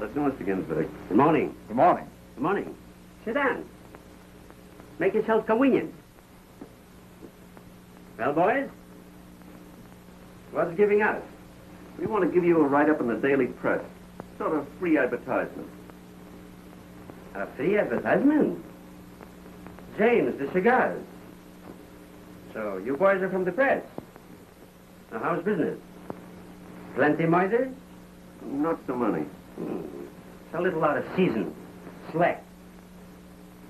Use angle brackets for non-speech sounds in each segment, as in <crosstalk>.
How do do, Mr. Ginsburg? Good morning. Good morning. Good morning. Sit down. Make yourself convenient. Well, boys? What's giving out? We want to give you a write-up in the Daily Press. Sort of free advertisement. A free advertisement? James, the cigars. So, you boys are from the press. Now, how's business? Plenty moither? Not so many. Hmm. It's a little out of season. Slack.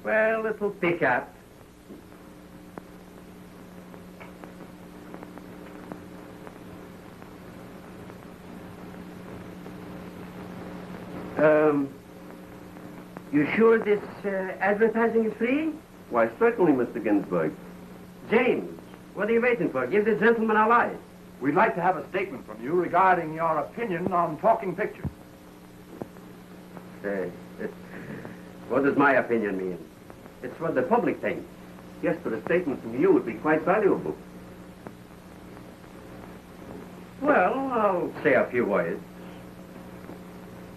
Well, it'll pick up. Um, you sure this uh, advertising is free? Why, certainly, Mr. Ginsburg. James, what are you waiting for? Give the gentleman a light. We'd like to have a statement from you regarding your opinion on talking pictures. Uh, what does my opinion mean? It's what the public thinks. Yes, but a statement from you would be quite valuable. Well, I'll say a few words.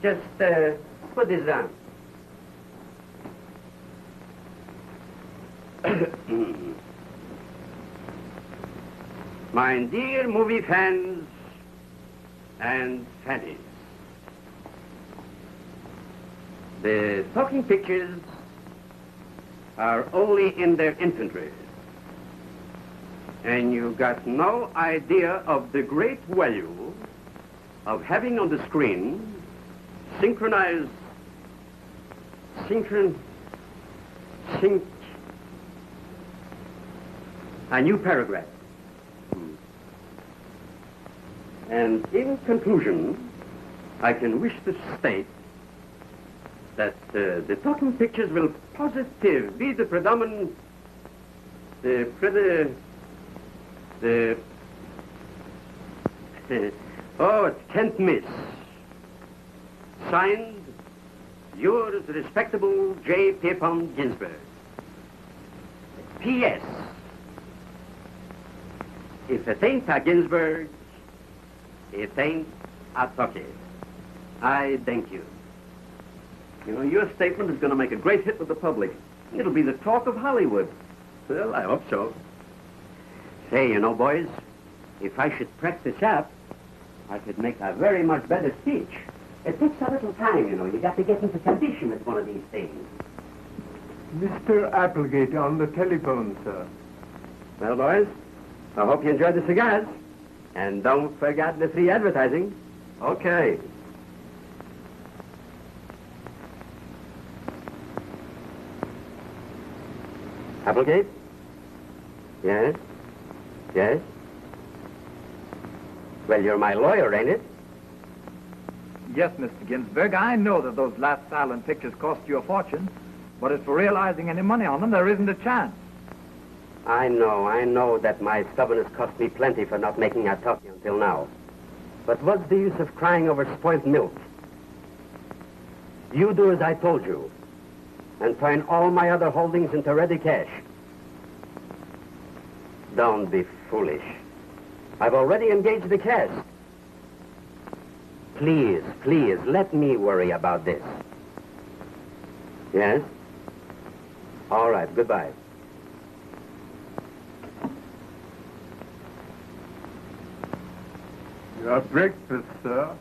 Just uh, put this down. My dear movie fans and fannies, the talking pictures are only in their infantry. And you've got no idea of the great value of having on the screen synchronized, synchron, sync, a new paragraph. Hmm. And in conclusion, I can wish to state that uh, the talking pictures will positive be the predominant, the prede, the, <laughs> oh, it can't miss. Signed, yours respectable J. Pierpont Ginsburg. P.S. If it ain't a Ginsburg, it ain't a Tucky. I thank you. You know, your statement is going to make a great hit with the public. It'll be the talk of Hollywood. Well, I hope so. Say, you know, boys, if I should practice up, I could make a very much better speech. It takes a little time, you know. You got to get into condition with one of these things. Mr. Applegate on the telephone, sir. Well, boys, I hope you enjoyed the cigars. And don't forget the free advertising. Okay. Applegate? Yes? Yes? Well, you're my lawyer, ain't it? Yes, Mr. Ginsburg, I know that those last silent pictures cost you a fortune, but as for realizing any money on them, there isn't a chance. I know, I know that my stubbornness cost me plenty for not making a talkie until now. But what's the use of crying over spoiled milk? You do as I told you, and turn all my other holdings into ready cash. Don't be foolish. I've already engaged the cast. Please, please, let me worry about this. Yes? All right, goodbye. Your breakfast, sir.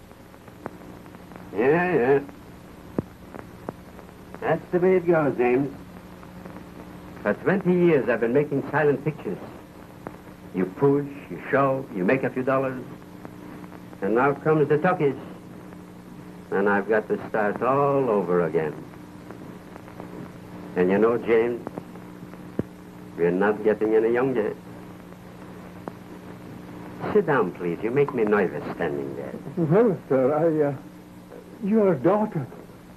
Yeah, yeah. That's the way it goes, James. For 20 years, I've been making silent pictures. You push, you show, you make a few dollars. And now comes the talkies. And I've got to start all over again. And you know, James, we're not getting any younger. Sit down, please. You make me nervous standing there. Well, sir, I, uh, your daughter,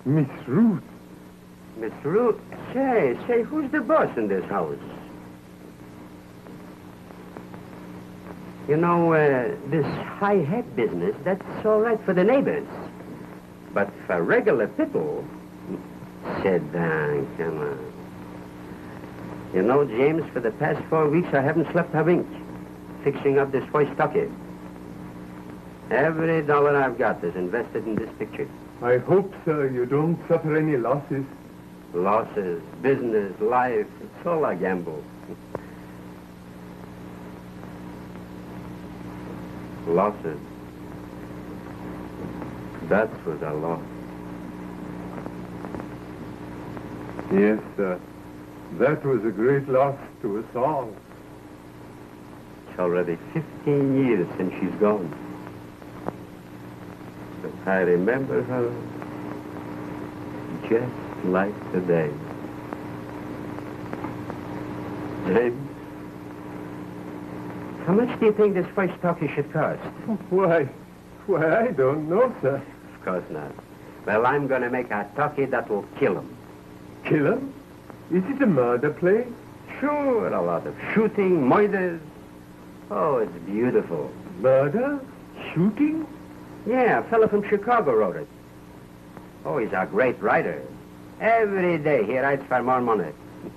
Miss Ruth. Miss Ruth, say, say, who's the boss in this house? You know, uh, this high hat business, that's all right for the neighbors. But for regular people, Sit down, come on. You know, James, for the past four weeks I haven't slept a wink fixing up this first stockade. Every dollar I've got is invested in this picture. I hope, sir, you don't suffer any losses. Losses, business, life, it's all a gamble. Losses. That was a loss. Yes, sir. That was a great loss to us all. It's already 15 years since she's gone. But I remember her just like today. James, how much do you think this first talkie should cost? Why, why, I don't know, sir. Of course not. Well, I'm going to make a talkie that will kill him. Kill him? Is it a murder play? Sure, a lot of shooting, murders. Oh, it's beautiful. Murder? Shooting? Yeah, a fellow from Chicago wrote it. Oh, he's a great writer. Every day he writes for more money.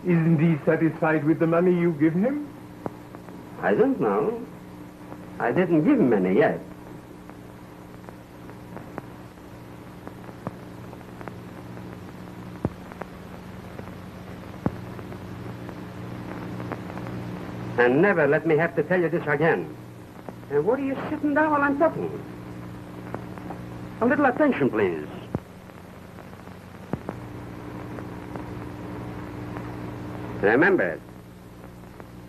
Isn't he satisfied with the money you give him? I don't know. I didn't give him any yet. And never let me have to tell you this again. And what are you sitting down while I'm talking? A little attention, please. Remember, it.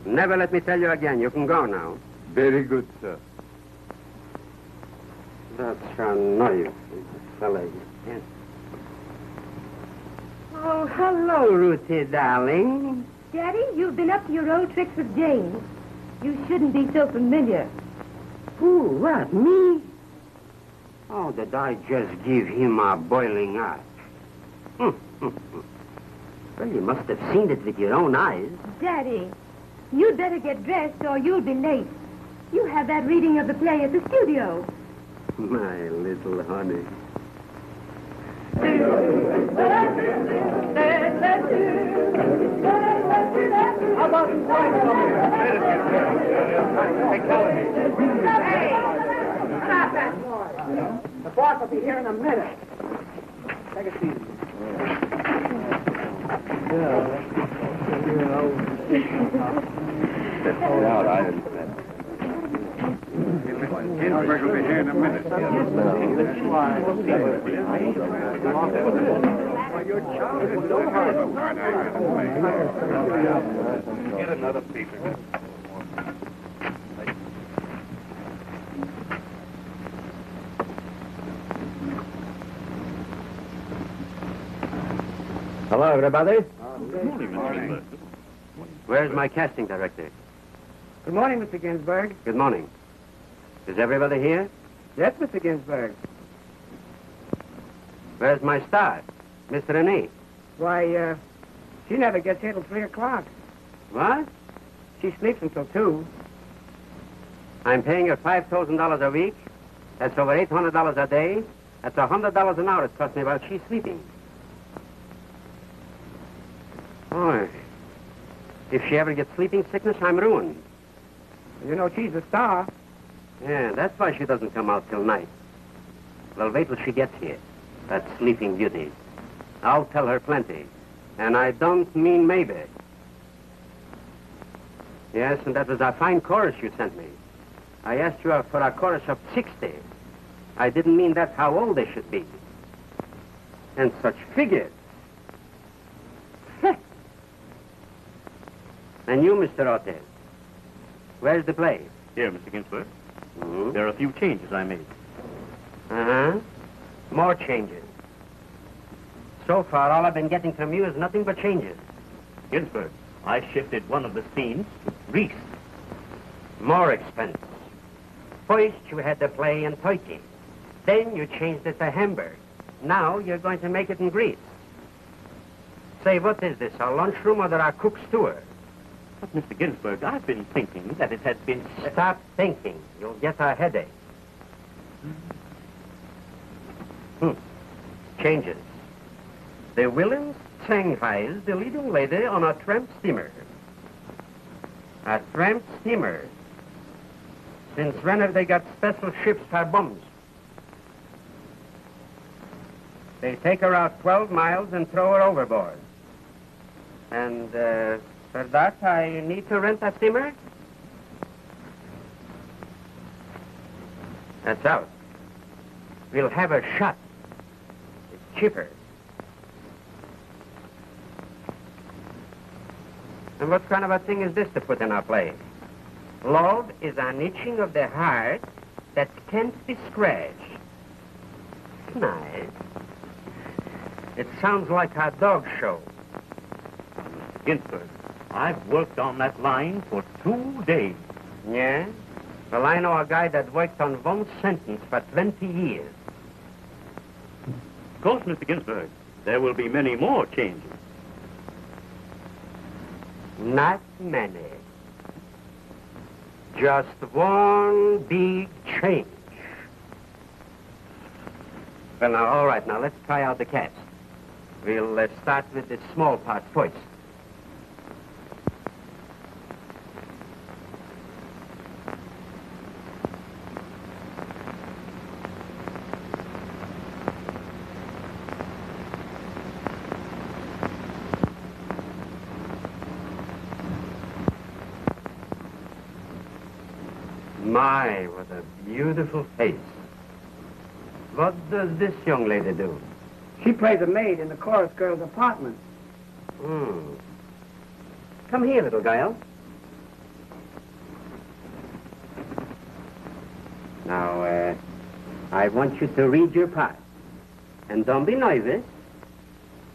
never let me tell you again. You can go now. Very good, sir. That's how nice, fella. Yes. Oh, hello, Ruthie, darling. Daddy, you've been up to your old tricks with James. You shouldn't be so familiar. Who? What? Me? Oh, did I just give him a boiling up? <laughs> Well, you must have seen it with your own eyes. Daddy, you'd better get dressed or you'll be late. You have that reading of the play at the studio. My little honey. How about some wine The boss will be here in a minute. Take a seat. No, I Ginsburg will be here in a minute. Get another piece. Hello, everybody. Good morning, Mr. Ginsburg. Where's my casting director? Good morning, Mr. Ginsburg. Good morning. Is everybody here? Yes, Mr. Ginsburg. Where's my star? Miss Renee. Why, uh, she never gets here till 3 o'clock. What? She sleeps until 2. I'm paying her $5,000 a week. That's over $800 a day. That's $100 an hour it costs me while she's sleeping. Boy, if she ever gets sleeping sickness, I'm ruined. You know she's a star. Yeah, that's why she doesn't come out till night. Well, wait till she gets here. That sleeping beauty. I'll tell her plenty. And I don't mean maybe. Yes, and that was a fine chorus you sent me. I asked you for a chorus of 60. I didn't mean that's how old they should be. And such figures. And you, Mr. Ortiz, where's the play? Here, Mr. Ginsburg. Hmm? There are a few changes I made. Uh-huh. More changes. So far, all I've been getting from you is nothing but changes. Ginsburg, I shifted one of the scenes to Greece. More expense. First, you had the play in Turkey. Then you changed it to Hamburg. Now you're going to make it in Greece. Say, what is this, a lunchroom or there are cook's tour? But, Mr. Ginsburg, I've been thinking that it has been... Stop thinking. You'll get a headache. Hmm. Changes. The Willens Shanghai is the leading lady on a tramp steamer. A tramp steamer. Since when have they got special ships for bums? They take her out 12 miles and throw her overboard. And uh, for that, I need to rent a steamer? That's out. We'll have a shot. It's cheaper. And what kind of a thing is this to put in our play? Love is an itching of the heart that can't be scratched. Nice. It sounds like a dog show. Ginsburg, I've worked on that line for two days. Yeah? Well, I know a guy that worked on one sentence for 20 years. Of course, Mr. Ginsburg, there will be many more changes. Not many. Just one big change. Well, now, all right, now let's try out the cast. We'll uh, start with the small part first. My, what a beautiful face. What does this young lady do? She plays a maid in the chorus girl's apartment. Hmm. Come here, little girl. Now, uh, I want you to read your part. And don't be nervous.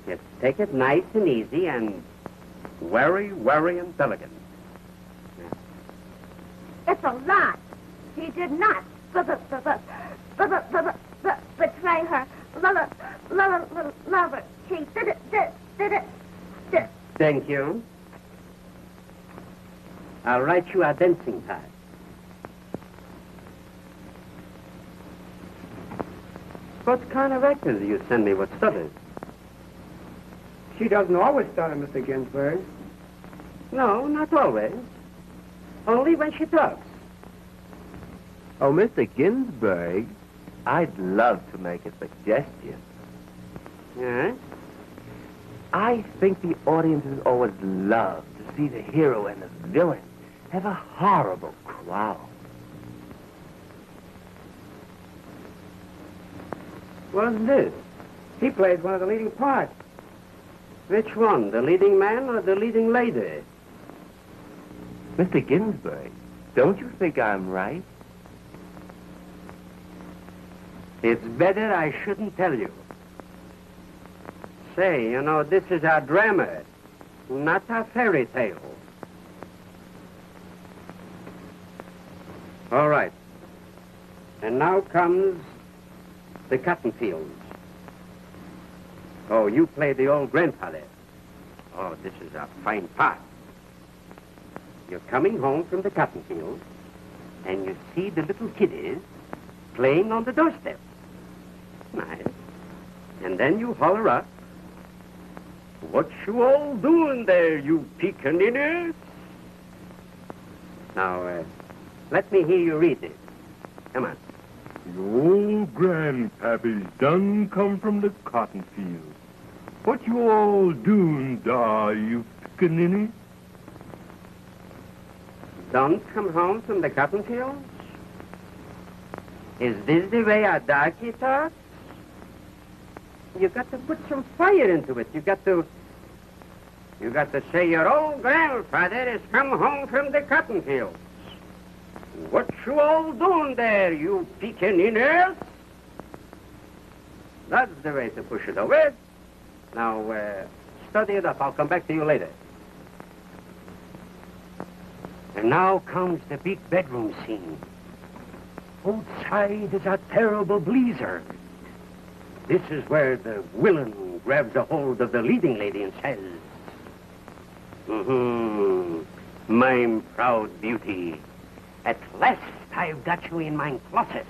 Just take it nice and easy and very, very intelligent. It's a lie. He did not betray her. Lover, she did it, did, did it. Thank you. I'll write you a dancing card. What kind of actors do you send me with stutters? She doesn't always stutter, Mr. Ginsburg. No, not always. Only when she talks. Oh, Mr. Ginsburg, I'd love to make a suggestion. Yes? I think the audiences always love to see the hero and the villain have a horrible quarrel. What's this? He plays one of the leading parts. Which one, the leading man or the leading lady? Mr. Ginsburg, don't you think I'm right? It's better I shouldn't tell you. Say, you know, this is our drama, not our fairy tale. All right. And now comes the cotton fields. Oh, you play the old grandfather. Oh, this is a fine part. You're coming home from the cotton fields, and you see the little kiddies playing on the doorstep. Nice. And then you holler up. What you all doing there, you peekaninners? Now, uh, let me hear you read it. Come on. The old grandpappy's done come from the cotton field. What you all doing dar, you pickaninny? Don't come home from the cotton fields? Is this the way a darky talks? You got to put some fire into it. You got to. You got to say your old grandfather has come home from the cotton fields. What you all doing there, you peekaninners? That's the way to push it over. Now, uh, study it up. I'll come back to you later. And now comes the big bedroom scene. Outside is a terrible blizzard. This is where the villain grabs a hold of the leading lady and says, Mm-hmm. My proud beauty. At last I've got you in my closet.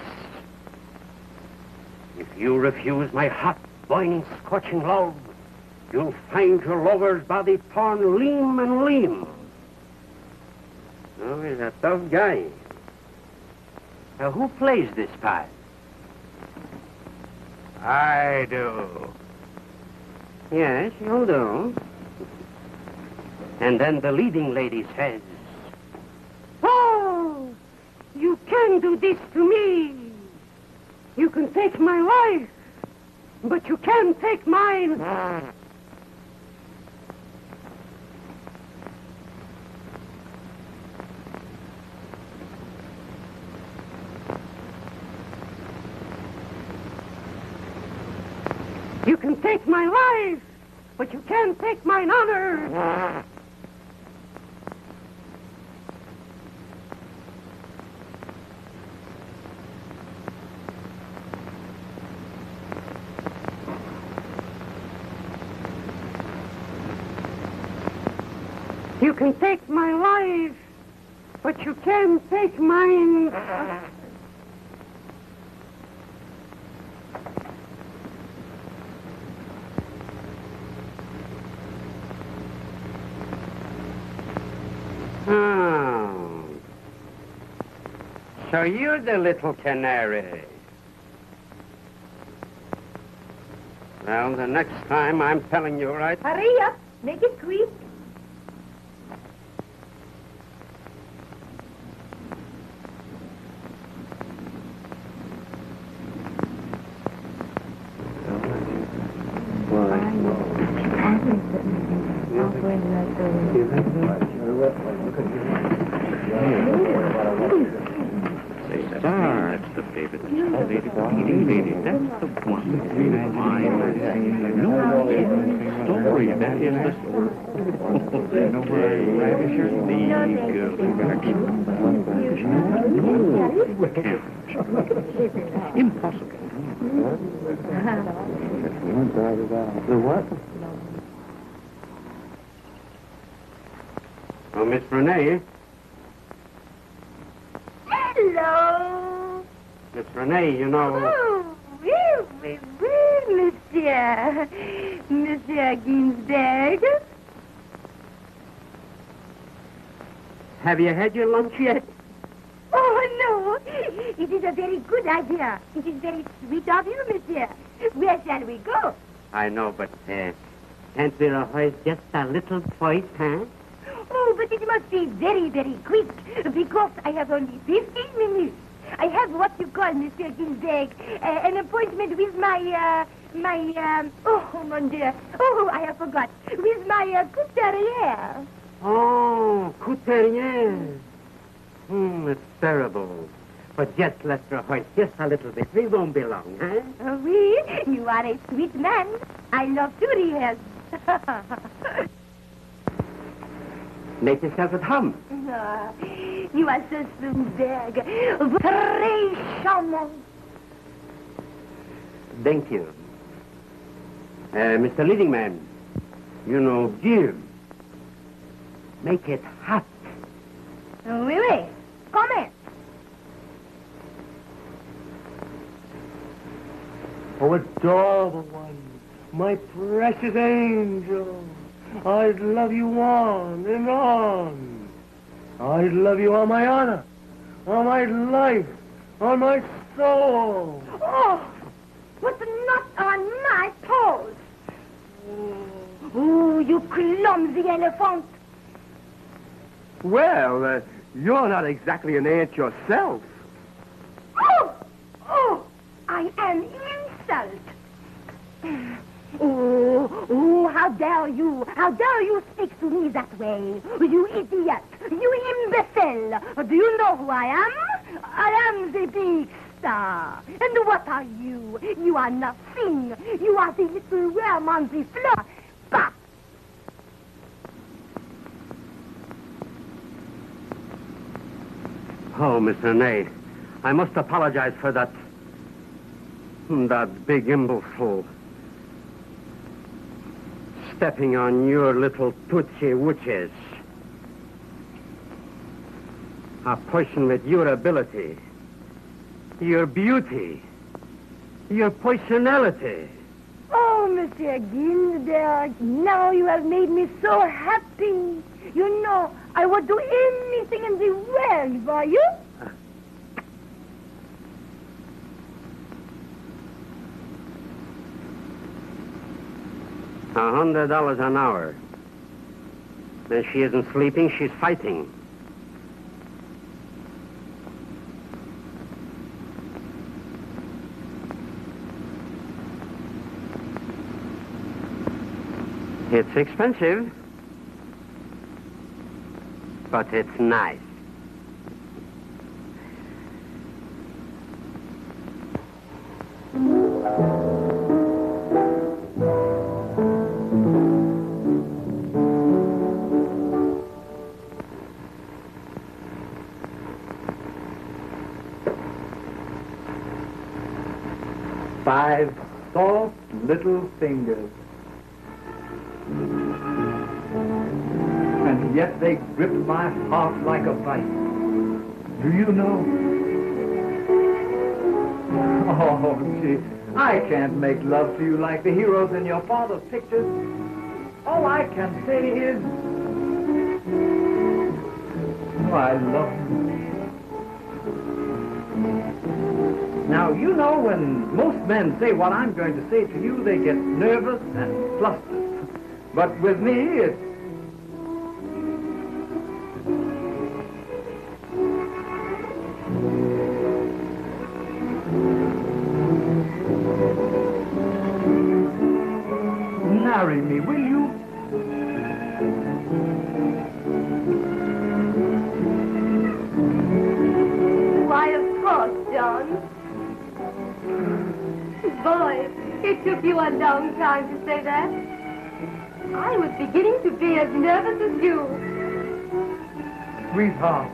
If you refuse my hot, boiling, scorching love, you'll find your lover's body torn limb and limb. Oh, he's a tough guy. Now, who plays this part? I do. Yes, you do. And then the leading lady says, Oh, you can do this to me. You can take my life, but you can't take mine. Ah. Take my life, but you can't take mine honor. You can take my life, but you can't take mine. So you're the little canary. Well, the next time I'm telling you right. Hurry up. Make it quick. Star. That's the favorite. Lady, leading lady. That's the one. My, no kidding. Story. That is the story. No, Impossible. The what? Oh, Miss Renee. Hello. Miss Renee, you know. Oh, oui, oui, oui, monsieur. Monsieur Ginsburg. Have you had your lunch yet? Oh, no. It is a very good idea. It is very sweet of you, monsieur. Where shall we go? I know, but uh, can't we rehearse just a little twice, huh? Oh, but it must be very, very quick, because I have only 15 minutes. I have what you call, Monsieur Ginsburg, uh, an appointment with my, uh, my, um, oh, mon Dieu. Oh, I have forgot. With my uh, couturier. Oh, couturier. Hmm, it's terrible. But just let's rehearse just a little bit. We won't be long, huh? Oh, oui, you are a sweet man. I love to rehearse. <laughs> Make yourself at home. Ah, you are so Ginsburg. Très charmant. Thank you. Uh, Mr. Leading Man, you know, give. Make it hot. Oui, oui. in. Oh, adorable one. My precious angel. I'd love you on and on. I'd love you on my honor, on my life, on my soul. Oh, but not on my toes. Oh, you clumsy elephant. Well, uh, you're not exactly an ant yourself. Oh, oh, I am insult. Oh, oh, how dare you? How dare you speak to me that way? You idiot! You imbecile! Do you know who I am? I am the big star. And what are you? You are nothing. You are the little worm on the floor. Bah! Oh, Miss Renee, I must apologize for that. That big imbecile. Stepping on your little tootsie witches. A person with your ability, your beauty, your personality. Oh, Monsieur Ginsburg, now you have made me so happy. You know, I would do anything in the world for you. A hundred dollars an hour. When she isn't sleeping, she's fighting. It's expensive, but it's nice. I can't make love to you like the heroes in your father's pictures. All I can say is, oh, I love you. Now, you know when most men say what I'm going to say to you, they get nervous and flustered. But with me, it's... took you a long time to say that. I was beginning to be as nervous as you. Sweetheart.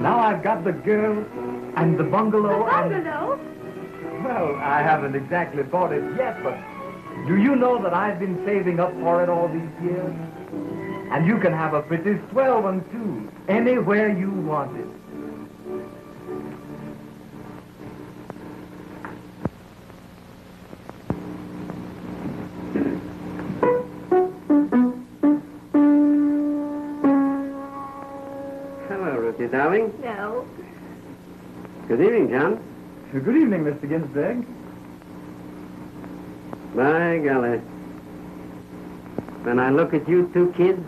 Now I've got the girl and the bungalow and... Bungalow? Well, I haven't exactly bought it yet, but do you know that I've been saving up for it all these years? And you can have a pretty swell one, too, anywhere you want it. Hello, Ruthie, darling. No. Good evening, John. Uh, good evening, Mr. Ginsburg. By golly. When I look at you two kids,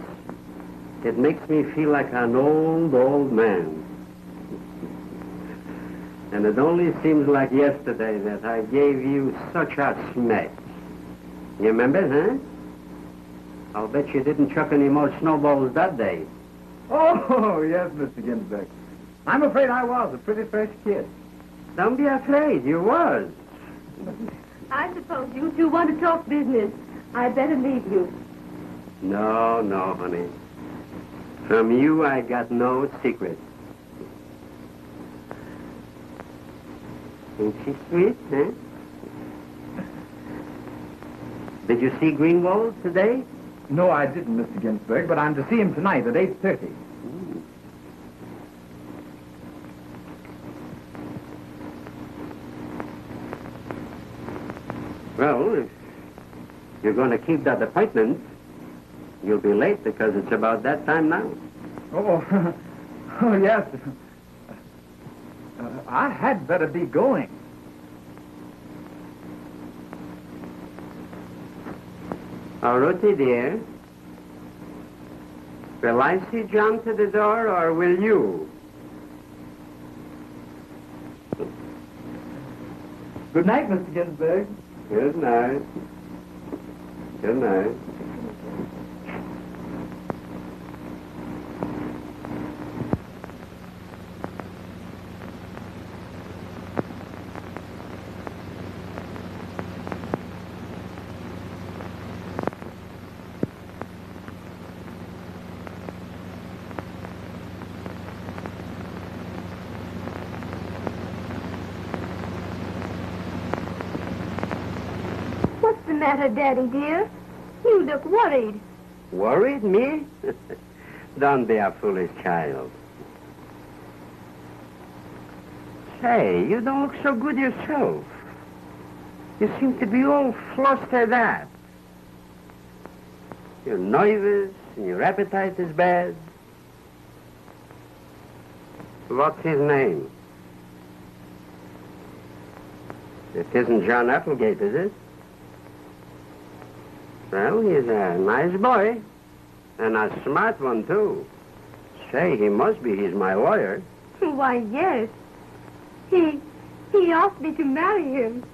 it makes me feel like an old, old man. And it only seems like yesterday that I gave you such a smack. You remember, huh? I'll bet you didn't chuck any more snowballs that day. Oh, <laughs> yes, Mr. Ginsburg. I'm afraid I was a pretty fresh kid. Don't be afraid, you was. I suppose you two want to talk business. I better leave you. No, no, honey. From you, I got no secret. Ain't she sweet, huh? Did you see Greenwald today? No, I didn't, Mr. Ginsburg, but I'm to see him tonight at 8.30. Well, if you're going to keep that appointment, you'll be late because it's about that time now. Oh, <laughs> oh yes. Uh, I had better be going. Ruthie, dear. Will I see John to the door, or will you? Good night, Mr. Ginsburg. Good night. Good night. Matter, Daddy, dear? You look worried. Worried, me? <laughs> Don't be a foolish child. Say, you don't look so good yourself. You seem to be all flustered out. You're nervous and your appetite is bad. What's his name? It isn't John Applegate, is it? Well, he's a nice boy. And a smart one, too. Say, he must be. He's my lawyer. Why, yes. He, he asked me to marry him.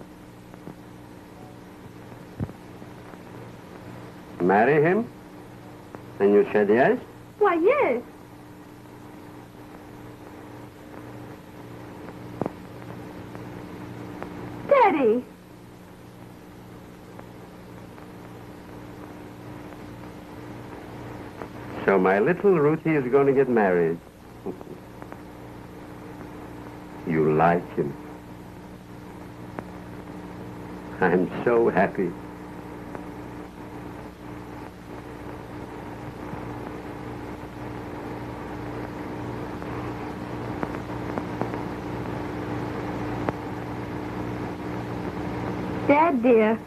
Marry him? And you said yes? Why, yes. Daddy. So my little Ruthie is going to get married. you like him. I'm so happy. Dad, dear,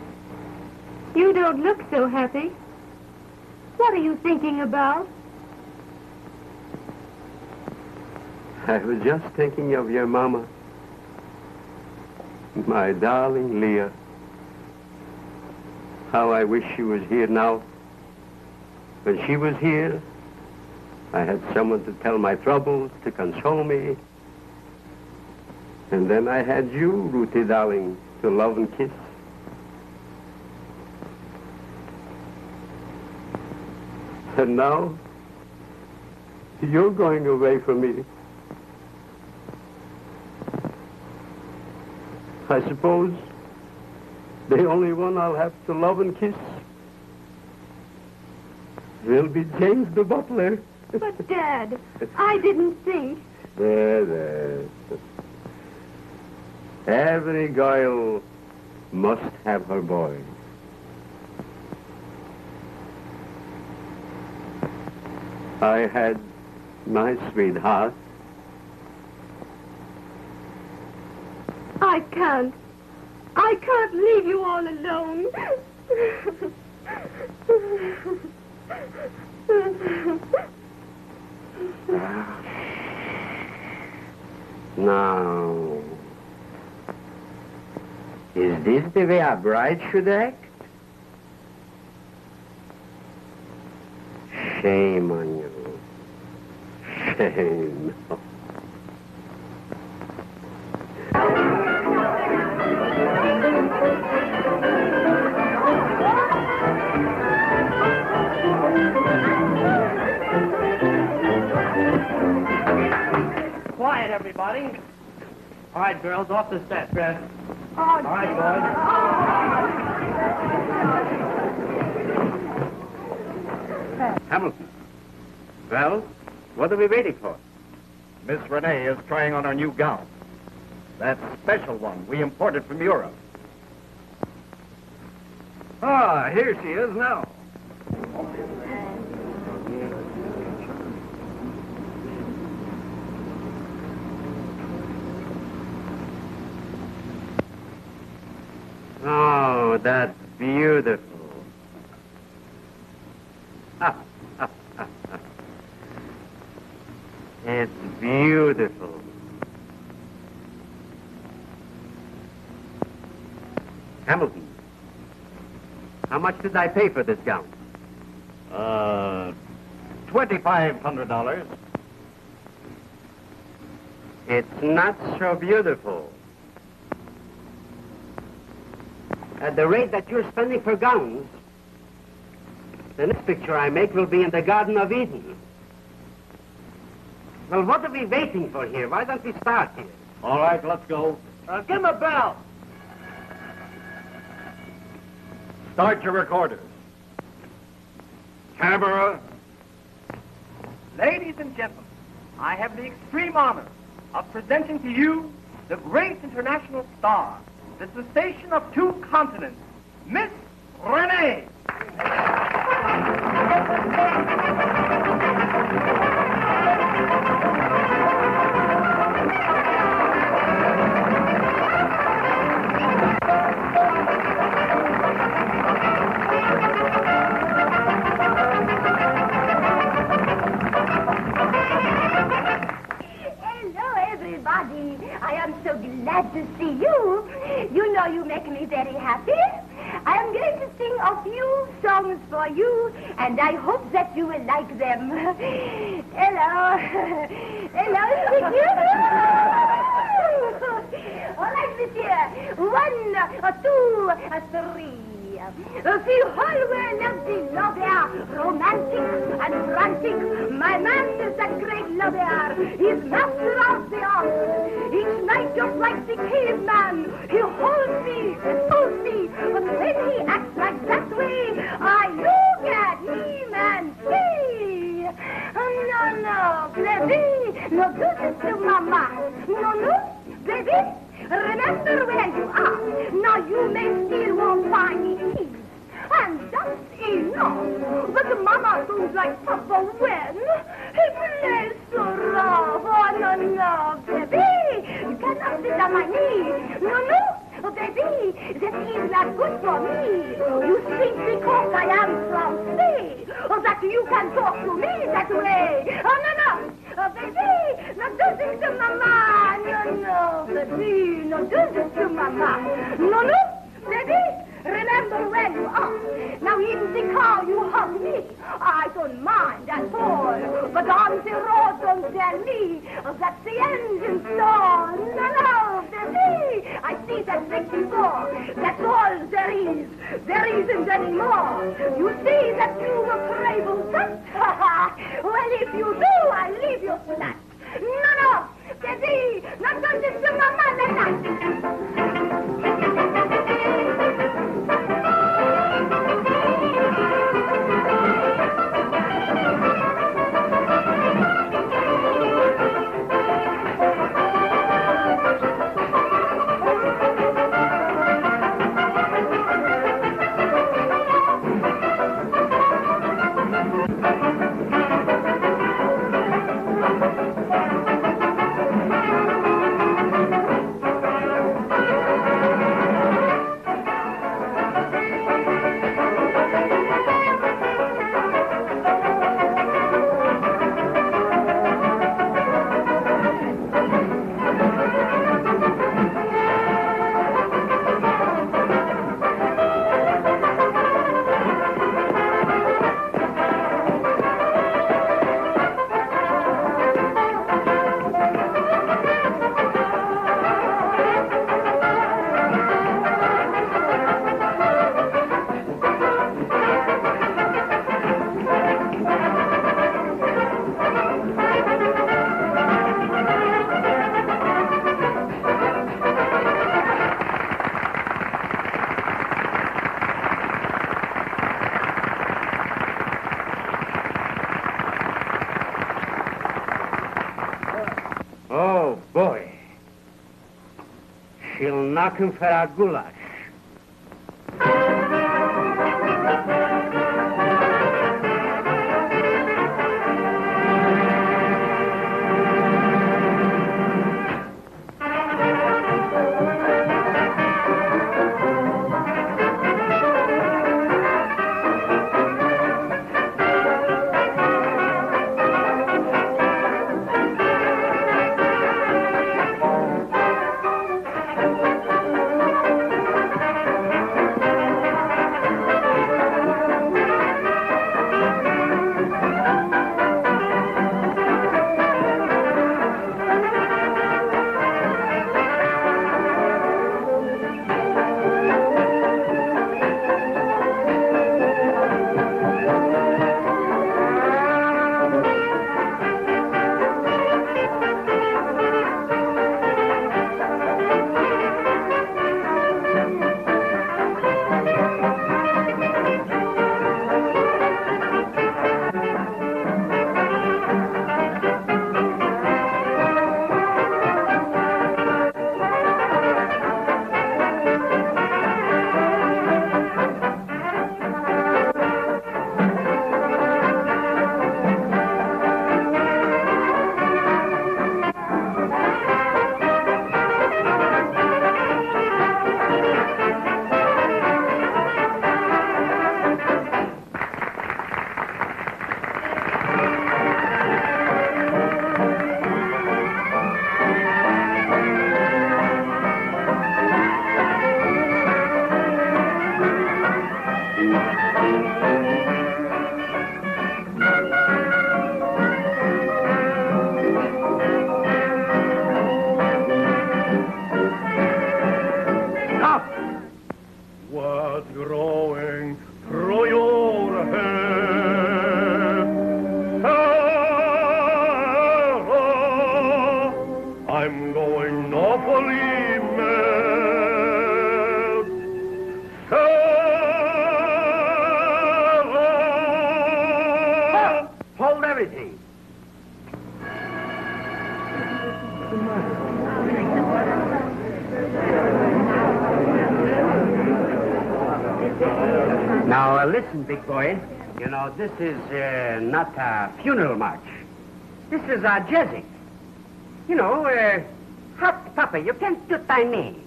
you don't look so happy. What are you thinking about? I was just thinking of your mama. My darling Leah. How I wish she was here now. When she was here, I had someone to tell my troubles, to console me. And then I had you, Ruthie darling, to love and kiss. And now, you're going away from me. I suppose the only one I'll have to love and kiss will be James the butler. But, Dad, I didn't think. There, there. Every girl must have her boy. I had my sweetheart. I can't. I can't leave you all alone. Now, is this the way a bride should act? Shame on you. Shame. Quiet, everybody. All right, girls, off the set. Dress. Oh, All right, Hamilton. Well, what are we waiting for? Miss Renee is trying on her new gown. That special one we imported from Europe. Ah, here she is now. Oh, that's beautiful. It's beautiful. Hamilton, how much did I pay for this gown? Uh, $2,500. It's not so beautiful. At the rate that you're spending for gowns, the next picture I make will be in the Garden of Eden. Well, what are we waiting for here? Why don't we start here? All right, let's go. Uh, give him a bell. Start your recorders. Camera. Ladies and gentlemen, I have the extreme honor of presenting to you the great international star, the sensation of two continents, Miss Renee. Whole world of the lover, romantic and frantic. My man is a great lover. He's master of the art. Each night just like the caveman, Where you are. Now even the car you hug me. I don't mind at all. But on the road don't tell me that the engine's stalled. No, no, baby. I see that section door. That's all there is. There isn't any more. You see that you were crable cut? <laughs> well, if you do, I'll leave you flat. No, no, baby. Not going to She'll knock him Now, uh, listen, big boy. You know, this is uh, not a funeral march. This is a jazzing. You know, uh, hot papa, you can't do name.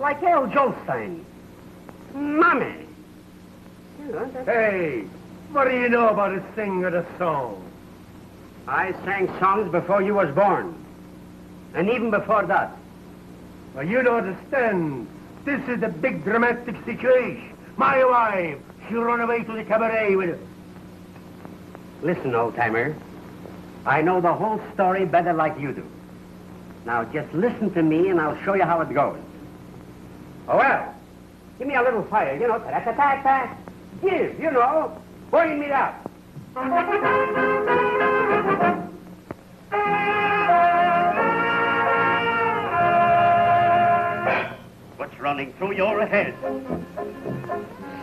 Like Al Jolson. Mommy. You know, that's- Hey, what do you know about a sing or a song? I sang songs before you was born. And even before that. Well, you don't understand. This is the big dramatic situation. My wife, she run away to the cabaret with Listen, old-timer. I know the whole story better like you do. Now, just listen to me, and I'll show you how it goes. Oh, well. Give me a little fire, you know. Ta-ta-ta-ta. Give, you know. Burn me up. What's running through your head?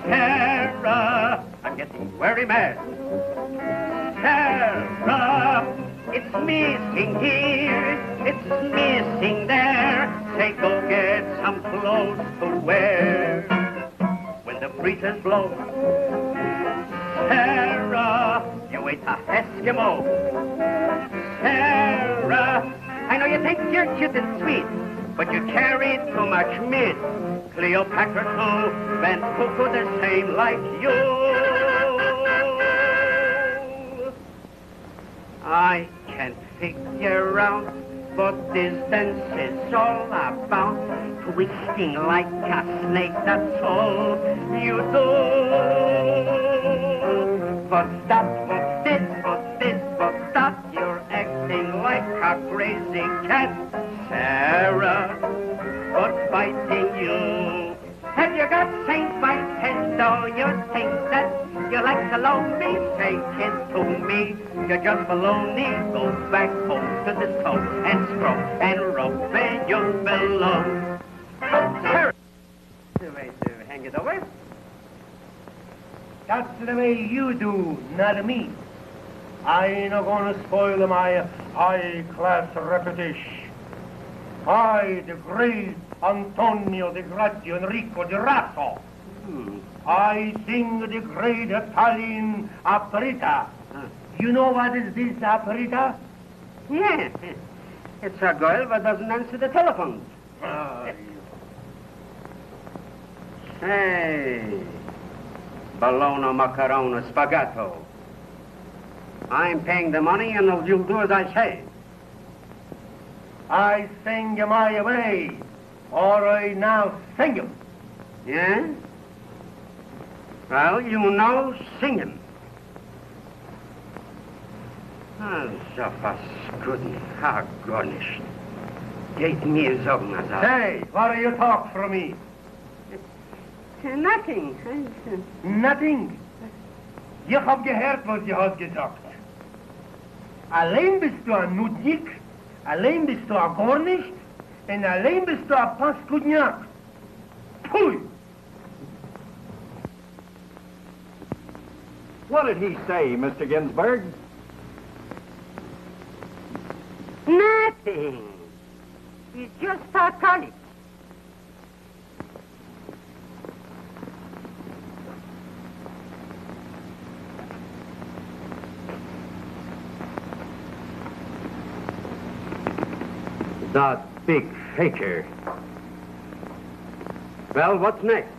Sarah, I'm getting very mad. Sarah, it's missing here, it's missing there. Say, go get some clothes to wear. When the breezes blow, Sarah, you ain't a Eskimo. Sarah, I know you think you're cute and sweet, but you carry too much meat. Cleopatra too, bent cuckoo the same like you. I can't figure out what this dance is all about. Twisting like a snake, that's all you do. But that, but a crazy cat, Sarah. But biting you. Have you got Saint by ten? Do you think that you like to love me? Say it to me. You're just baloney. Go back home to the stove and scrub and rub where you belong. Sarah. The way to hang it over. That's the way you do, not me. I ain't a gonna spoil the my high-class reputation. I, the great Antonio de Grazio Enrico di Rasso, I sing the great Italian operetta. You know what is this operetta? Yeah. It's a girl but doesn't answer the telephone. <laughs> Ah, Hey. Bologna, macaroni, spaghetto. I'm paying the money and you'll do as I say. I sing you my way, or I now sing you. Yeah? Well, you. Ah, Zafaskudny, how garnished. Geht mir so, Nazar. Say, what do you talk for me? Nothing. Nothing. Ich hab gehört, was sie hat gesagt. Allein bist du ein Nudnik, allein bist du ein Gornicht, und allein bist du ein Paskudniak. Pfui! What did he say, Mr. Ginsburg? Nothing. He's just taught That big faker. Well, what's next?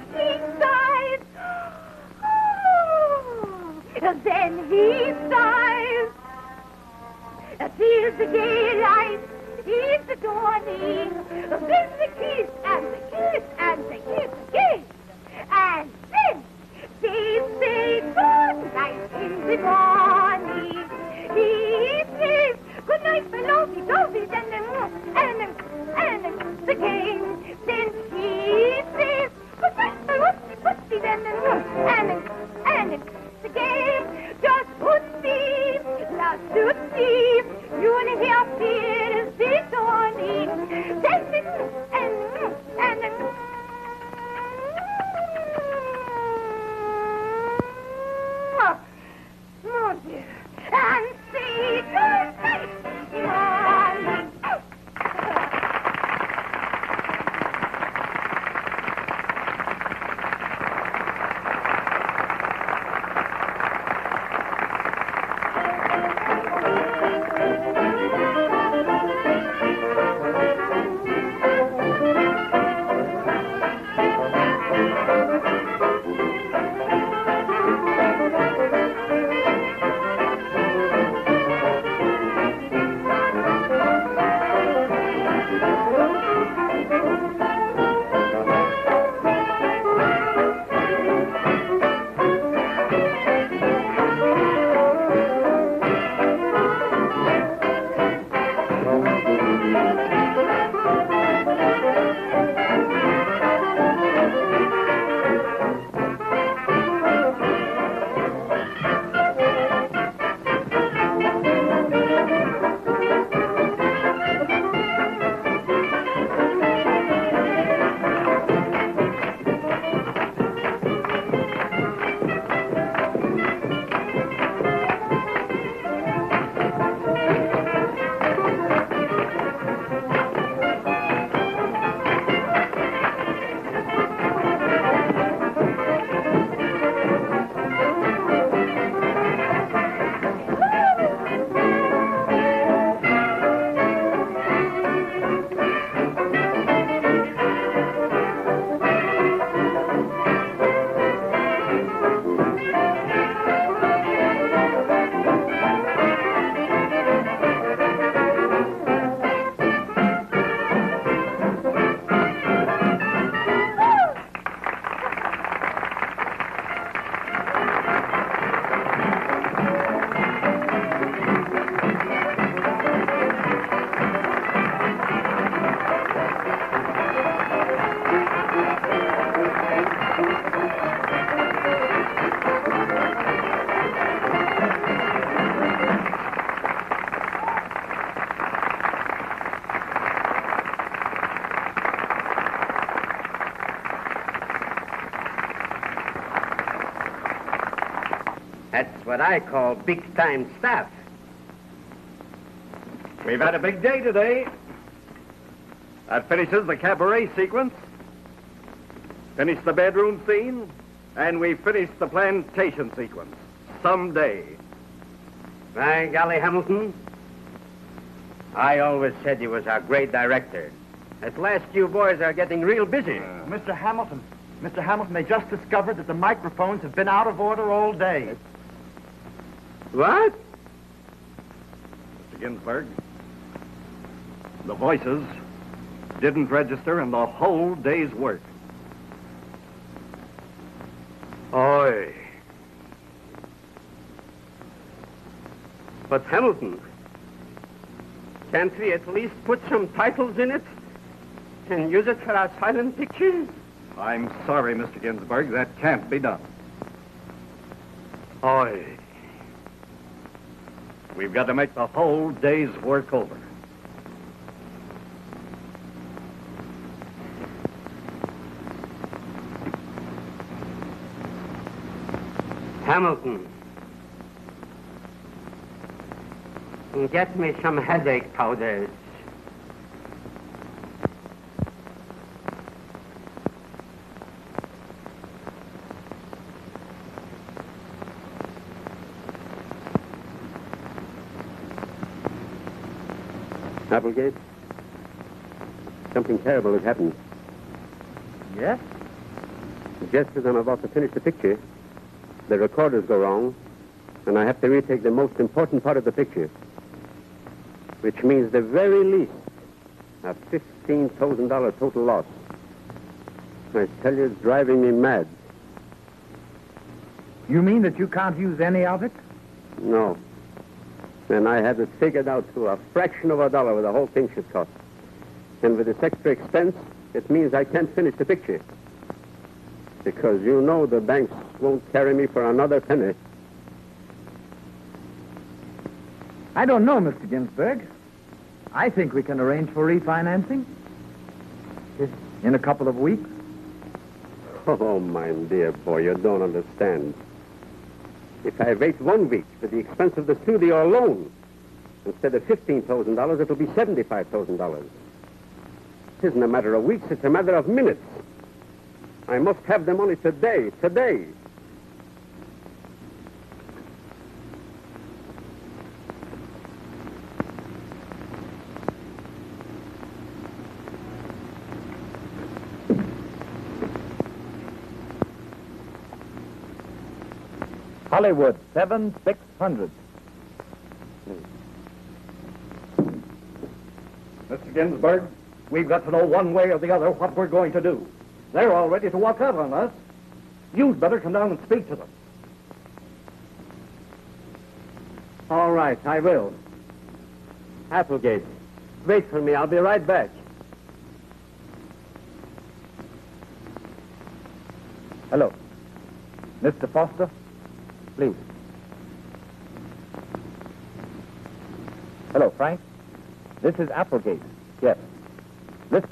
Then he sighs. Feels the daylight is the dawning. Then the kiss and the kiss and the kiss, kiss. And then they say good night in the morning. He says good night, beloved, and then, and then, and then the game. Then he says good night, beloved, and then, and then, and the game. Just put me, to sleep. You'll hear fears this morning. Then, and, and, and, ah, Oh, mon Dieu. And say That's what I call big time stuff. We've had a big day today. That finishes the cabaret sequence. Finished the bedroom scene. And we finished the plantation sequence. Someday. By golly, Hamilton. I always said you was a great director. At last, you boys are getting real busy. Uh, Mr. Hamilton, Mr. Hamilton, they just discovered that the microphones have been out of order all day. What? Mr. Ginsburg, the voices didn't register in the whole day's work. Oi. But Hamilton, can't we at least put some titles in it and use it for our silent pictures? I'm sorry, Mr. Ginsburg, that can't be done. Oi. We've got to make the whole day's work over. Hamilton. Get me some headache powders. Applegate, something terrible has happened. Yes? Just as I'm about to finish the picture, the recorders go wrong, and I have to retake the most important part of the picture. which means the very least a $15,000 total loss. I tell you, it's driving me mad. You mean that you can't use any of it? No. And I have it figured out to a fraction of a dollar what the whole thing should cost. And with this extra expense, it means I can't finish the picture. Because you know the banks won't carry me for another penny. I don't know, Mr. Ginsburg. I think we can arrange for refinancing. In a couple of weeks. <laughs> Oh, my dear boy, you don't understand. If I wait one week for the expense of the studio alone, instead of $15,000, it'll be $75,000. It isn't a matter of weeks, it's a matter of minutes. I must have the money today, today. Hollywood, seven six hundred. Mr. Ginsburg, we've got to know one way or the other what we're going to do. They're all ready to walk out on us. You'd better come down and speak to them. All right, I will. Applegate, wait for me. I'll be right back. Hello. Mr. Foster, please. Hello, Frank. This is Applegate. Yes. Listen.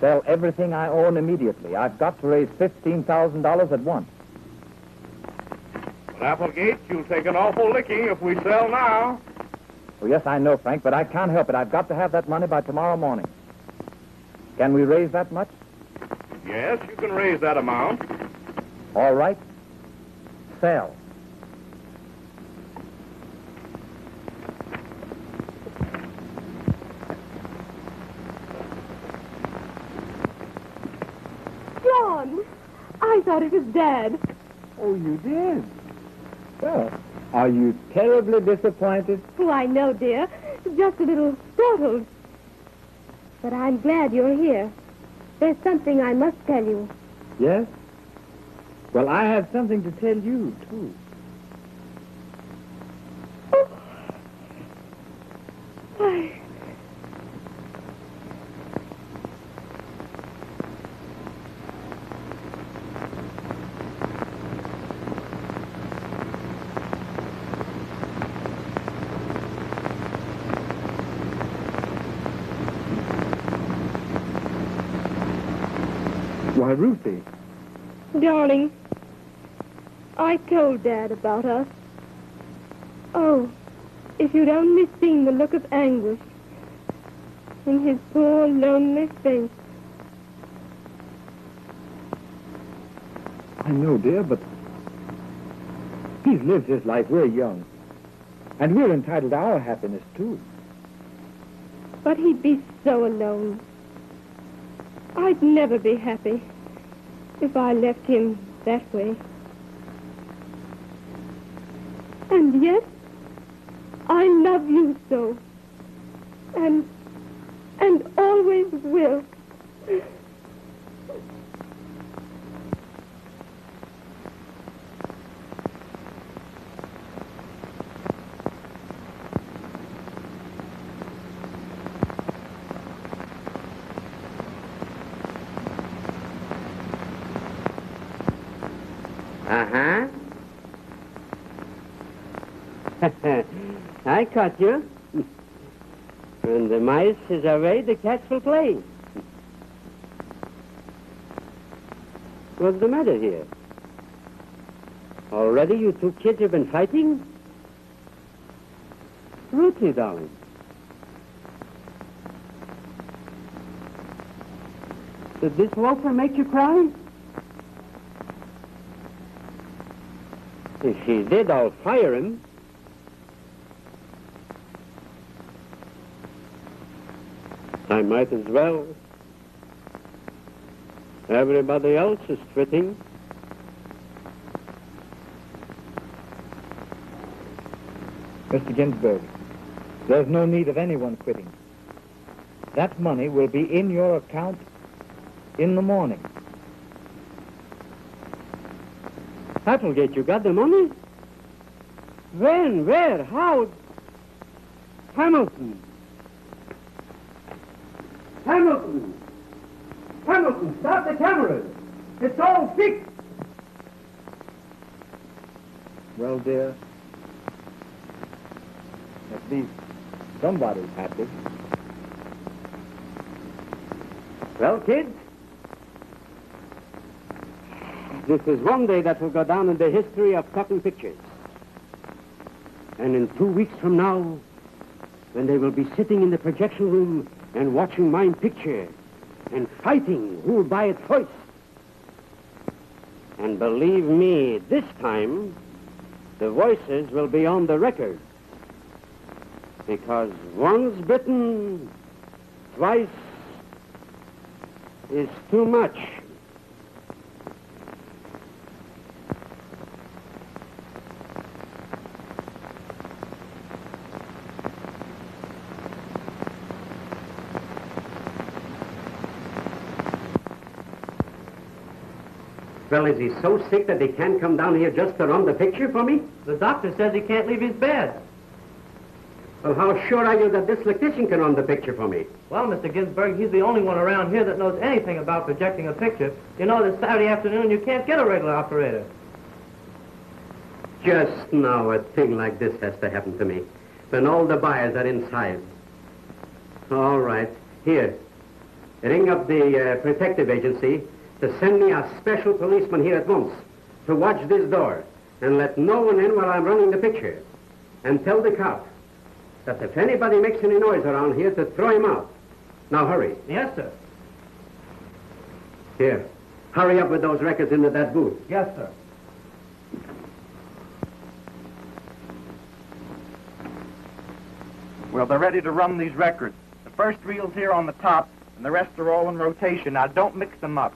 Sell everything I own immediately. I've got to raise $15,000 at once. Well, Applegate, you'll take an awful licking if we sell now. Oh, yes, I know, Frank, but I can't help it. I've got to have that money by tomorrow morning. Can we raise that much? Yes, you can raise that amount. All right. Sell. John, I thought it was Dad. Oh, you did? Well, are you terribly disappointed? Oh, I know, dear. Just a little startled. But I'm glad you're here. There's something I must tell you. Yes? Well, I have something to tell you, too. I... Why, Ruthie. Darling, I told Dad about us. Oh, if you'd only seen the look of anguish in his poor, lonely face. I know, dear, but he's lived his life. We're young. And we're entitled to our happiness, too. But he'd be so alone. I'd never be happy if I left him that way. And yet, I love you so. And, and always will. Uh-huh. I caught you. When the mice is away, the cats will play. What's the matter here? Already you two kids have been fighting? Ruthie, darling. Did this loafer make you cry? If he did, I'll fire him. I might as well. Everybody else is quitting. Mr. Ginsburg, there's no need of anyone quitting. That money will be in your account in the morning. Applegate, you got the money? When? Where? How? Hamilton! Hamilton, stop the cameras! It's all fixed! Well, dear, at least somebody's happy. Well, kids, this is one day that will go down in the history of talking pictures. And in two weeks from now, when they will be sitting in the projection room and watching my picture and fighting who will buy it first. And believe me, this time, the voices will be on the record. Because once bitten, twice is too much. Well, is he so sick that he can't come down here just to run the picture for me? The doctor says he can't leave his bed. Well, how sure are you that this electrician can run the picture for me? Well, Mr. Ginsburg, he's the only one around here that knows anything about projecting a picture. You know, this Saturday afternoon you can't get a regular operator. Just now a thing like this has to happen to me. When all the buyers are inside. All right. Here. Ring up the uh, protective agency to send me a special policeman here at once to watch this door and let no one in while I'm running the picture. And tell the cop that if anybody makes any noise around here to throw him out. Now hurry. Yes, sir. Here. Hurry up with those records into that booth. Yes, sir. Well, they're ready to run these records. The first reel's here on the top, and the rest are all in rotation. Now, don't mix them up.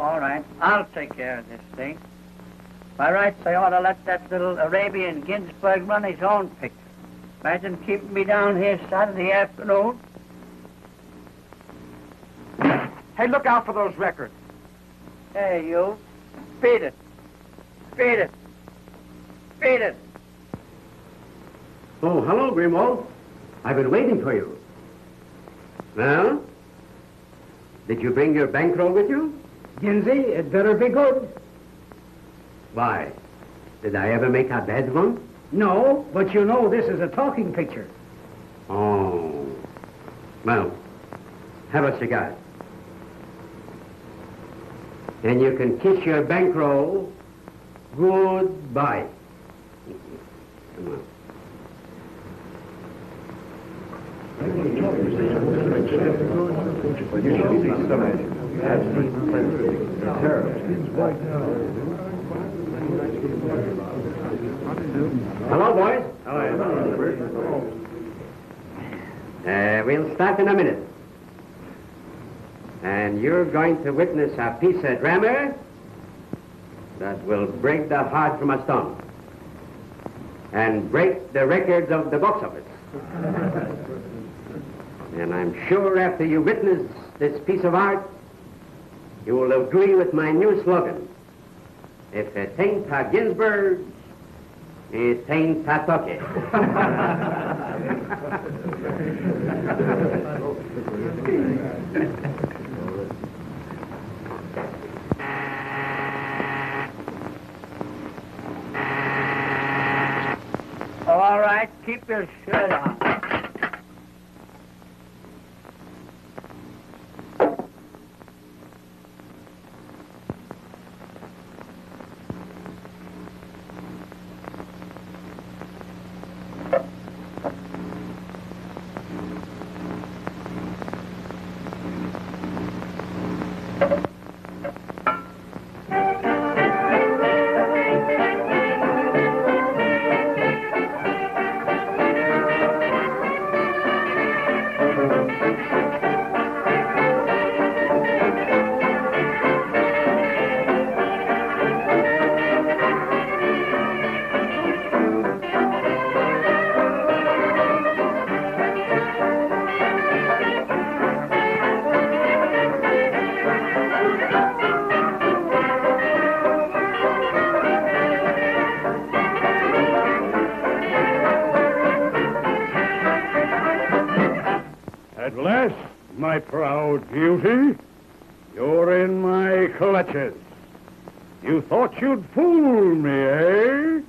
All right, I'll take care of this thing. By rights, I ought to let that little Arabian Ginsburg run his own picture. Imagine keeping me down here Saturday afternoon. Hey, look out for those records. Hey, you. Beat it. Beat it. Beat it. Oh, hello, Greenwald. I've been waiting for you. Well? Did you bring your bankroll with you? Ginsey, it better be good. Why? Did I ever make a bad one? No, but you know this is a talking picture. Oh. Well, have a cigar. And you can kiss your bankroll goodbye. Come on. Hello, boys. Uh, we'll start in a minute. And you're going to witness a piece of drama that will break the heart from a stone and break the records of the box office. <laughs> and I'm sure after you witness this piece of art, you will agree with my new slogan. If it ain't a Ginsburg, it ain't a talkie. All right, keep your shirt on. My proud beauty. You're in my clutches. You thought you'd fool me, eh?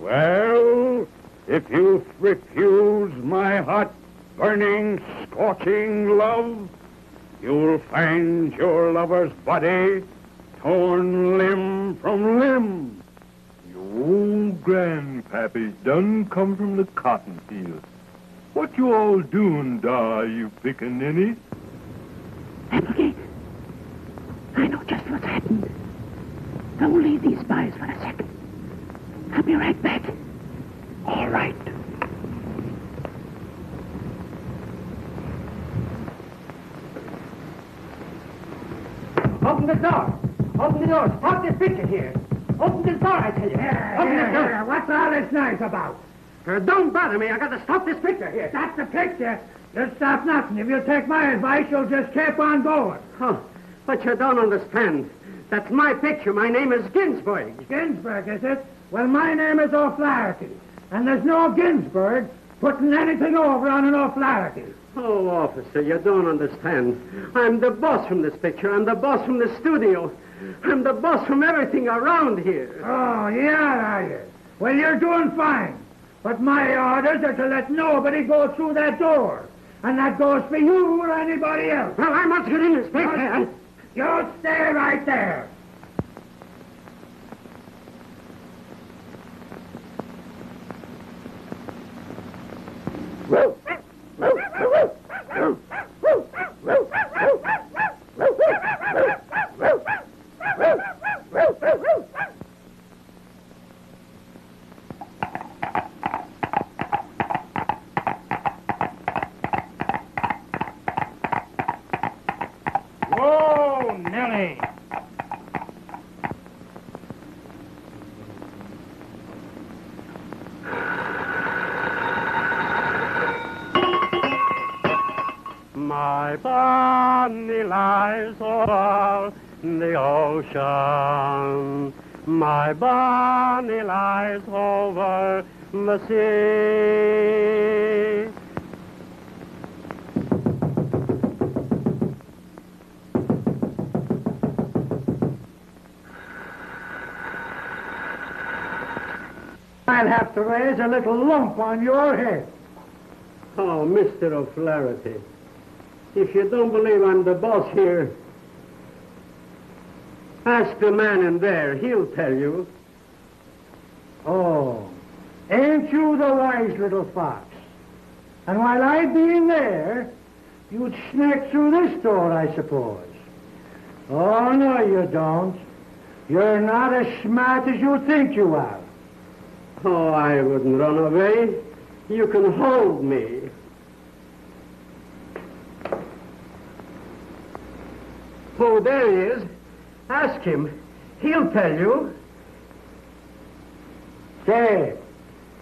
Well, if you refuse my hot, burning, scorching love, you'll find your lover's body torn limb from limb. Your old grandpappy done come from the cotton field. What you all doing, da, you pickaninny? Applegate, I know just what's happened. Don't leave these spies for a second. I'll be right back. All right. Open the door. Open the door. Stop this picture here. Open the door, I tell you. Open the door. What's all this noise about? Uh, don't bother me. I got to stop this picture here. Stop the picture. You'll stop nothing. If you take my advice, you'll just keep on going. Oh, but you don't understand. That's my picture. My name is Ginsburg. Ginsburg, is it? Well, my name is O'Flaherty. And there's no Ginsburg putting anything over on an O'Flaherty. Oh, officer, you don't understand. I'm the boss from this picture. I'm the boss from the studio. I'm the boss from everything around here. Oh, yeah, are you? Well, you're doing fine. But my orders are to let nobody go through that door. And that goes for you or anybody else. Well, I must get in this picture. You stay right there. Whoa, My Bonnie lies over the ocean. My Bonnie lies over the sea. I'll have to raise a little lump on your head. Oh, Mr. O'Flaherty, if you don't believe I'm the boss here, ask the man in there. He'll tell you. Oh, ain't you the wise little fox? And while I'd be in there, you'd sneak through this door, I suppose. Oh, no, you don't. You're not as smart as you think you are. Oh, I wouldn't run away. You can hold me. Oh, there he is. Ask him. He'll tell you. Say,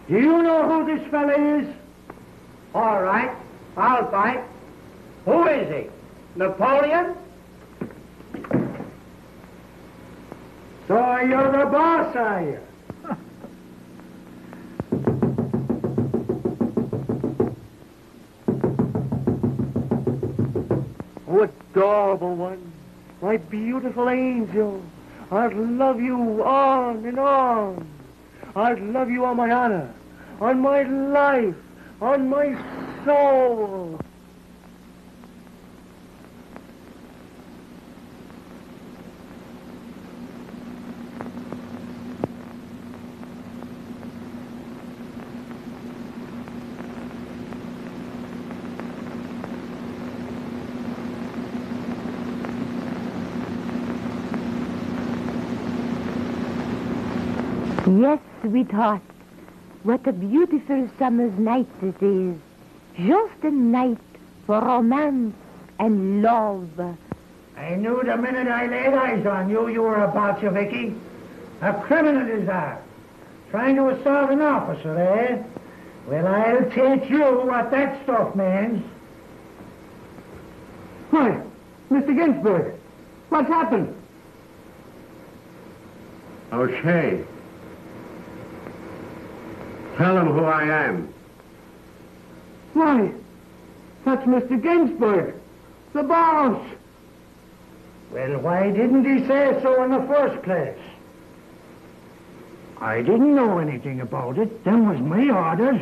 do you know who this fella is? All right. I'll fight. Who is he? Napoleon? So you're the boss, are you? Oh, adorable one. My beautiful angel. I'd love you on and on. I'd love you on my honor, on my life, on my soul. Yes, sweetheart. What a beautiful summer's night this is. Just a night for romance and love. I knew the minute I laid eyes on you, you were a Bolsheviki. A criminal is that. Trying to assault an officer, eh? Well, I'll teach you what that stuff means. Why, Mr. Ginsburg, what's happened? O'Shea. Tell him who I am. Why, that's Mr. Ginsburg. The boss! Well, why didn't he say so in the first place? I didn't know anything about it. Them was my orders.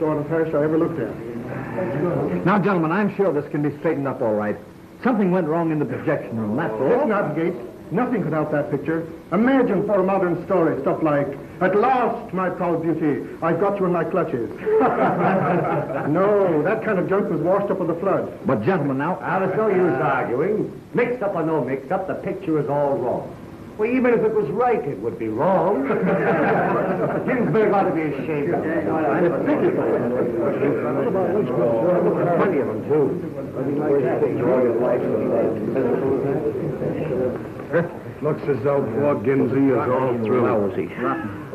Door in Paris I ever looked at. Now, gentlemen, I'm sure this can be straightened up all right. Something went wrong in the projection room, that's all. It's not, Gates. Nothing could help that picture. Imagine for a modern story stuff like, At last, my proud beauty, I've got you in my clutches. <laughs> no, that kind of junk was washed up with the flood. But, gentlemen, now... Now, there's no use arguing. Mixed up or no mixed up, the picture is all wrong. Well, even if it was right, it would be wrong. <laughs> Ginsburg ought to be ashamed of it. It's pity for him. Plenty of them, too. Looks as though poor Ginsey is all through.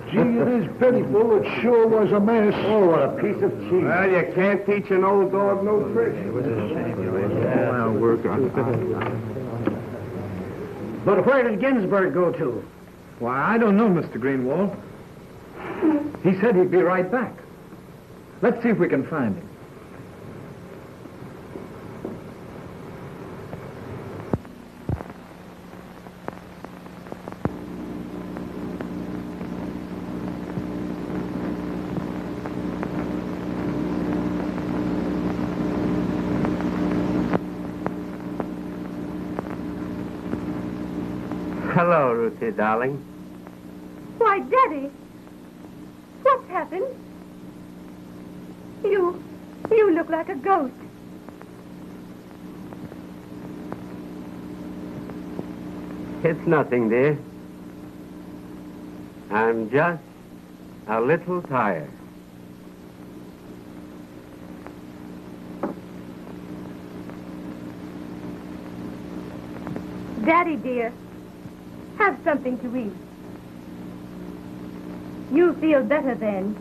Gee, it is pitiful. It sure was a mess. Oh, what a piece of cheese. Well, you can't teach an old dog no tricks. Well, work on <laughs> But where did Ginsburg go to? Why, I don't know, Mr. Greenwald. He said he'd be right back. Let's see if we can find him. Darling. Why, Daddy, what's happened? You, you look like a ghost. It's nothing, dear. I'm just a little tired. Daddy, dear, have something to eat. You'll feel better then.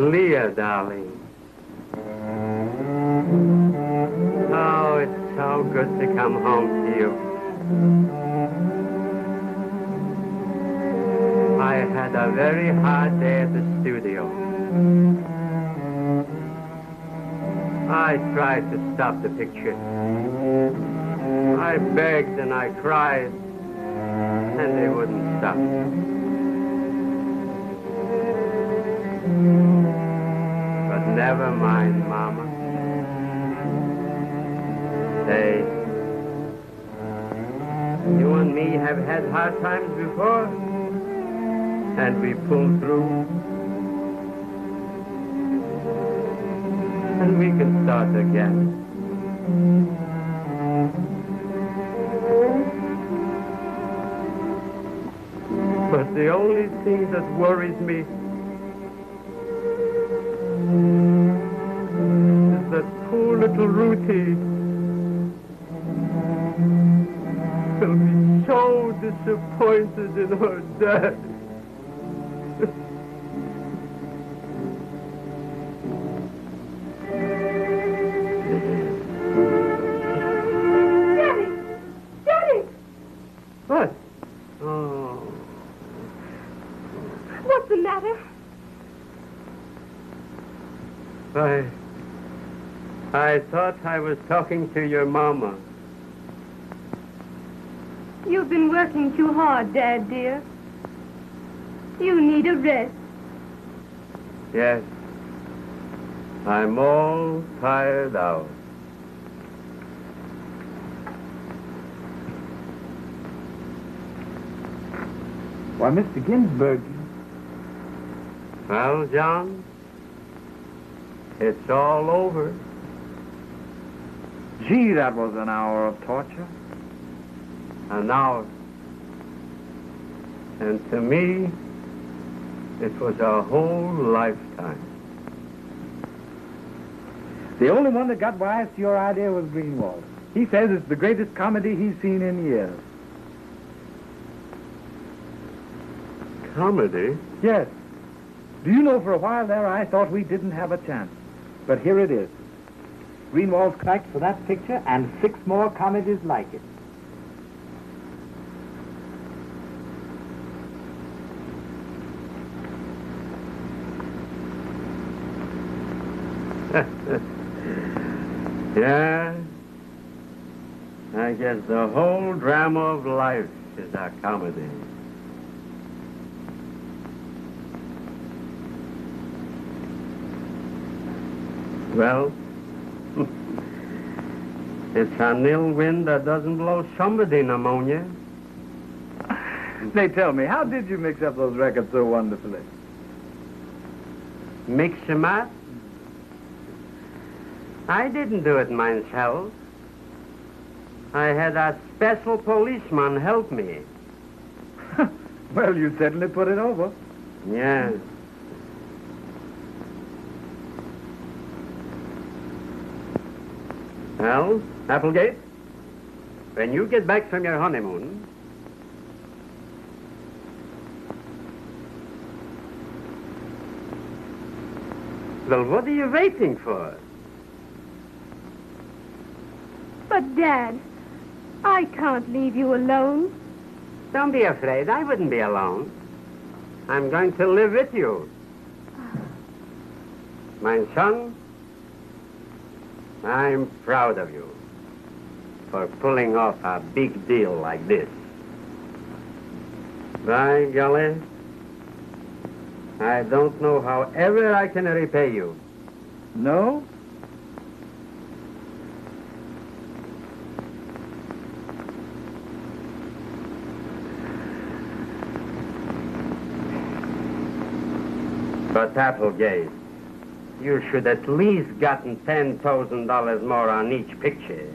Leah, darling. Oh, it's so good to come home to you. I had a very hard day at the studio. I tried to stop the picture. I begged and I cried, and they wouldn't stop. But never mind, Mama. Say, you and me have had hard times before, and we pulled through. And we can start again. But the only thing that worries me poor little Ruthie will be so disappointed in her dad. I was talking to your mama. You've been working too hard, Dad, dear. You need a rest. Yes. I'm all tired out. Why, Mr. Ginsburg, Well, John, it's all over. Gee, that was an hour of torture. An hour. And to me, it was a whole lifetime. The only one that got wise to your idea was Greenwald. He says it's the greatest comedy he's seen in years. Comedy? Yes. Do you know, for a while there, I thought we didn't have a chance. But here it is. Greenwald's cracked for that picture and six more comedies like it. <laughs> yeah. I guess the whole drama of life is a comedy. Well, it's an ill wind that doesn't blow somebody pneumonia. Say, tell me, how did you mix up those records so wonderfully? Mix 'em up? I didn't do it myself. I had a special policeman help me. <laughs> Well, you certainly put it over. Yes. Well, Applegate, when you get back from your honeymoon, well, what are you waiting for? But, Dad, I can't leave you alone. Don't be afraid. I wouldn't be alone. I'm going to live with you. <sighs> My son, I'm proud of you for pulling off a big deal like this. By golly, I don't know how ever I can repay you. No? But Applegate, you should at least gotten ten thousand dollars more on each picture.